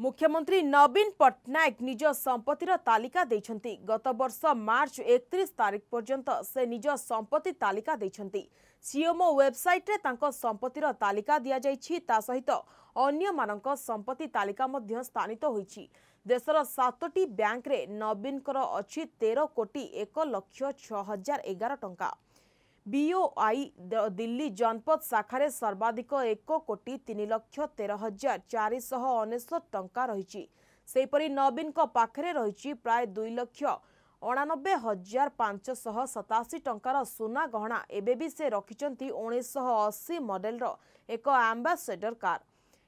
ମୁଖ୍ୟମନ୍ତ୍ରୀ ନବୀନ ପଟ୍ଟନାୟକ ନିଜ ସମ୍ପତ୍ତିର ତାଲିକା ଦେଇଛନ୍ତି। ଗତ ବର୍ଷ ମାର୍ଚ୍ଚ ଏକତିରିଶ ତାରିଖ ପର୍ଯ୍ୟନ୍ତ ସେ ନିଜ ସମ୍ପତ୍ତି ତାଲିକା ଦେଇଛନ୍ତି। ସିଏମ୍ଓ ୱେବସାଇଟ୍ରେ ତାଙ୍କ ସମ୍ପତ୍ତିର ତାଲିକା ଦିଆଯାଇଛି। ତା ସହିତ ଅନ୍ୟମାନଙ୍କ ସମ୍ପତ୍ତି ତାଲିକା ମଧ୍ୟ ସ୍ଥାନିତ ହୋଇଛି। ଦେଶର ସାତଟି ବ୍ୟାଙ୍କରେ ନବୀନଙ୍କର ଅଛି ତେର କୋଟି ଏକ ଲକ୍ଷ ଛଅ ହଜାର ଏଗାର ଟଙ୍କା। ବିଓଆଇ ଦିଲ୍ଲୀ ଜନପଦ ଶାଖାରେ ସର୍ବାଧିକ ଏକ କୋଟି ତିନି ଲକ୍ଷ ତେର ହଜାର ଚାରିଶହ ଅନେଶତ ଟଙ୍କା ରହିଛି। ସେହିପରି ନବୀନଙ୍କ ପାଖରେ ରହିଛି ପ୍ରାୟ ଦୁଇ ଲକ୍ଷ ଅଣାନବେ ହଜାର ପାଞ୍ଚଶହ ସତାଅଶୀ ଟଙ୍କାର ସୁନା ଗହଣା। ଏବେ ବି ସେ ରଖିଛନ୍ତି ଉଣେଇଶହ ଅଶୀ ମଡେଲର ଏକ ଆମ୍ବାସେଡର କାର୍।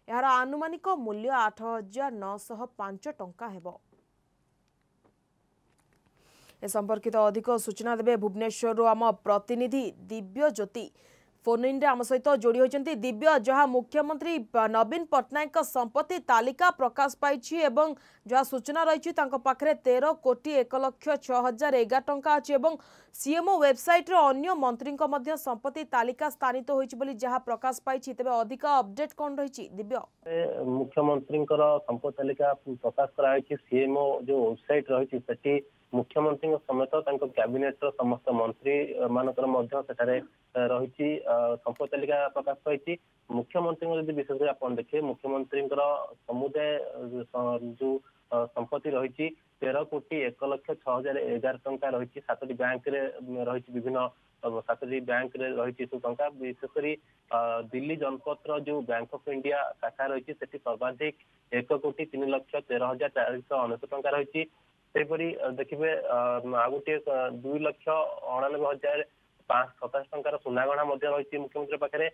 ଏହାର ଆନୁମାନିକ ମୂଲ୍ୟ ଆଠ ହଜାର ନଅଶହ ପାଞ୍ଚ ଟଙ୍କା ହେବ। ଏ ସମ୍ପର୍କିତ ଅଧିକ ସୂଚନା ଦେବେ ଭୁବନେଶ୍ୱରରୁ ଆମ ପ୍ରତିନିଧି ଦିବ୍ୟ ଜ୍ୟୋତି। ଫୋନ୍ ଇନ୍ରେ ଆମ ସହିତ ଯୋଡ଼ି ହୋଇଛନ୍ତି ଦିବ୍ୟ ଯାହା ମୁଖ୍ୟମନ୍ତ୍ରୀ ନବୀନ ପଟ୍ଟନାୟକଙ୍କ ସମ୍ପତ୍ତି ତାଲିକା ପ୍ରକାଶ ପାଇଛି ଏବଂ ଯାହା ସୂଚନା ରହିଛି ତାଙ୍କ ପାଖରେ ତେର କୋଟି ଏକ ଲକ୍ଷ ଛଅ ହଜାର ଏଗାର ଟଙ୍କା ଅଛି ଏବଂ ସିଏମ୍ଓ ୱେବସାଇଟ୍ରେ ଅନ୍ୟ ମନ୍ତ୍ରୀଙ୍କ ମଧ୍ୟ ସମ୍ପତ୍ତି ତାଲିକା ସ୍ଥାନିତ ହୋଇଛି ବୋଲି ଯାହା ପ୍ରକାଶ ପାଇଛି। ତେବେ ଅଧିକ ଅପଡେଟ୍ କ'ଣ ରହିଛି ଦିବ୍ୟ? ମୁଖ୍ୟମନ୍ତ୍ରୀଙ୍କର ସମ୍ପତ୍ତି ତାଲିକା ପ୍ରକାଶ କରାଯାଇଛି। ସିଏମ୍ଓ ଯୋଉ ୱେବସାଇଟ୍ ରହିଛି ସେଠି ମୁଖ୍ୟମନ୍ତ୍ରୀଙ୍କ ସମେତ ତାଙ୍କ କ୍ୟାବିନେଟର ସମସ୍ତ ମନ୍ତ୍ରୀ ମାନଙ୍କର ମଧ୍ୟ ସେଠାରେ ରହିଛି ସମ୍ପତ୍ତି ତାଲିକା ପ୍ରକାଶ ପାଇଛି। ମୁଖ୍ୟମନ୍ତ୍ରୀଙ୍କ ଯଦି ବିଶେଷ କରି ଆପଣ ଦେଖିବେ ମୁଖ୍ୟମନ୍ତ୍ରୀଙ୍କର ସମୁଦାୟ ଯୋଉ ସମ୍ପତ୍ତି ରହିଛି ତେର କୋଟି ଏକ ଲକ୍ଷ ଛଅ ହଜାର ଏଗାର ଟଙ୍କା ରହିଛି। ସାତଟି ବ୍ୟାଙ୍କରେ ରହିଛି ବିଭିନ୍ନ ସାତଟି ବ୍ୟାଙ୍କରେ ରହିଛି ଏସବୁ ଟଙ୍କା। ବିଶେଷ କରି ଦିଲ୍ଲୀ ଜନପଥର ଯୋଉ ବ୍ୟାଙ୍କ ଅଫ ଇଣ୍ଡିଆ ଶାଖା ରହିଛି ସେଠି ସର୍ବାଧିକ ଏକ କୋଟି ତିନି ଲକ୍ଷ ତେର ହଜାର ଚାରିଶହ ଅନେଶତ ଟଙ୍କା ରହିଛି। ସେହିପରି ଦେଖିବେ ଆଉ ଗୋଟିଏ ଦୁଇ ଲକ୍ଷ ଅଣାନବେ ହଜାର ପାଞ୍ଚ ସତାଅଶୀ ଟଙ୍କାର ସୁନାଗହଣା ମଧ୍ୟ ରହିଛି ମୁଖ୍ୟମନ୍ତ୍ରୀ ପାଖରେ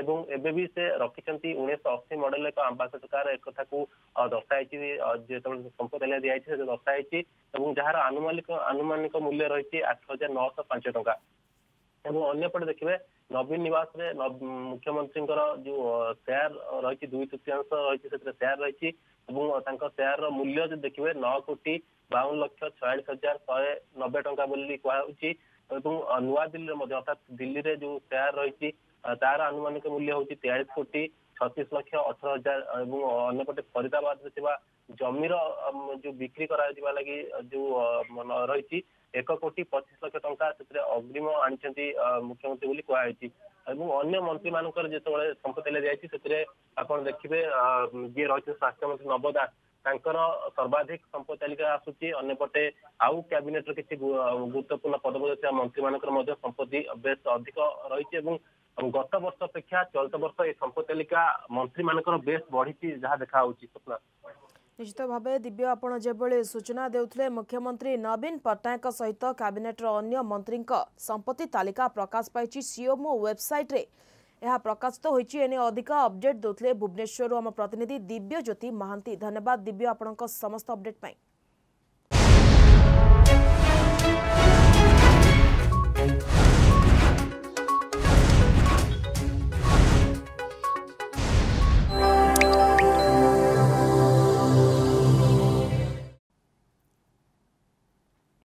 ଏବଂ ଏବେ ବି ସେ ରଖିଛନ୍ତି ଉଣେଇଶହ ଅଶୀ ମଡେଲ ଏକ ଆମ୍ବାସେଡର କାର ଏକଥାକୁ ଦର୍ଶାଯାଇଛି ଯେତେବେଳେ ସମ୍ପତ୍ତି ତାଲିକା ଦିଆଯାଇଛି ସେ ଦର୍ଶାଯାଇଛି ଏବଂ ଯାହାର ଆନୁମାନିକ ଆନୁମାନିକ ମୂଲ୍ୟ ରହିଛି ଆଠ ହଜାର ନଅଶହ ପାଞ୍ଚ ଟଙ୍କା। ଏବଂ ଅନ୍ୟପଟେ ଦେଖିବେ ନବୀନ ନିବାସରେ ମୁଖ୍ୟମନ୍ତ୍ରୀଙ୍କର ଯୋଉ ସେୟାର ରହିଛି ଦୁଇ ତୃତୀୟାଂଶ ରହିଛି ସେଥିରେ ସେୟାର ରହିଛି ଏବଂ ତାଙ୍କ ସେୟାରର ମୂଲ୍ୟ ଯଦି ଦେଖିବେ ନଅ କୋଟି ବାଉନ ଲକ୍ଷ ଛୟାଳିଶ ହଜାର ଶହେ ନବେ ଟଙ୍କା ବୋଲି କୁହାଯାଉଛି। ଏବଂ ନୂଆଦିଲ୍ଲୀରେ ମଧ୍ୟ ଅର୍ଥାତ୍ ଦିଲ୍ଲୀରେ ଯୋଉ ସେୟାର ରହିଛି ତାର ଆନୁମାନିକ ମୂଲ୍ୟ ହଉଛି ତେୟାଳିଶ କୋଟି। ଛତିଶ ଲକ୍ଷ ଅଠର ହଜାର ଏବଂ ଅନ୍ୟପଟେ ଫରିଦାବାଦରେ ଥିବା ଜମିର ଯୋଉ ବିକ୍ରି କରାଯିବା ଲାଗି ଯୋଉ ରହିଛି ଏକ କୋଟି ପଚିଶ ଲକ୍ଷ ଟଙ୍କା ସେଥିରେ ଅଗ୍ରିମ ଆଣିଛନ୍ତି ମୁଖ୍ୟମନ୍ତ୍ରୀ ବୋଲି କୁହାଯାଇଛି। ଏବଂ ଅନ୍ୟ ମନ୍ତ୍ରୀ ମାନଙ୍କର ଯେତେବେଳେ ସମ୍ପତ୍ତି ଦିଆଯାଇଛି ସେଥିରେ ଆପଣ ଦେଖିବେ ଯିଏ ରହିଛନ୍ତି ସ୍ୱାସ୍ଥ୍ୟମନ୍ତ୍ରୀ ନବ ଦାସ ତାଙ୍କର ସର୍ବାଧିକ ସମ୍ପତ୍ତି ତାଲିକା ଆସୁଛି ଅନ୍ୟପଟେ ଆଉ କ୍ୟାବିନେଟର କିଛି ଗୁରୁତ୍ୱପୂର୍ଣ୍ଣ ପଦପଦ ଥିବା ମନ୍ତ୍ରୀ ମାନଙ୍କର ମଧ୍ୟ ସମ୍ପତ୍ତି ବେଶ ଅଧିକ ରହିଛି ଏବଂ ଗତ ବର୍ଷ ଅପେକ୍ଷା ଚଳିତ ବର୍ଷ ଏହି ସମ୍ପତ୍ତି ତାଲିକା ମନ୍ତ୍ରୀ ମାନଙ୍କର ବେଶ ବଢିଛି ଯାହା ଦେଖାଯାଉଛି ସ୍ୱପ୍ନା। ନିଶ୍ଚିତ ଭାବେ ଦିବ୍ୟ ଆପଣ ଯେଭଳି ସୂଚନା ଦେଉଥିଲେ ମୁଖ୍ୟମନ୍ତ୍ରୀ ନବୀନ ପଟ୍ଟନାୟକଙ୍କ ସହିତ କ୍ୟାବିନେଟ୍ର ଅନ୍ୟ ମନ୍ତ୍ରୀଙ୍କ ସମ୍ପତ୍ତି ତାଲିକା ପ୍ରକାଶ ପାଇଛି। ସିଓମୋ ୱେବସାଇଟ୍ରେ ଏହା ପ୍ରକାଶିତ ହୋଇଛି। ଏନେ ଅଧିକ ଅପଡେଟ୍ ଦେଉଥିଲେ ଭୁବନେଶ୍ୱରରୁ ଆମ ପ୍ରତିନିଧି ଦିବ୍ୟ ଜ୍ୟୋତି ମହାନ୍ତି। ଧନ୍ୟବାଦ ଦିବ୍ୟ ଆପଣଙ୍କ ସମସ୍ତ ଅପଡେଟ୍ ପାଇଁ।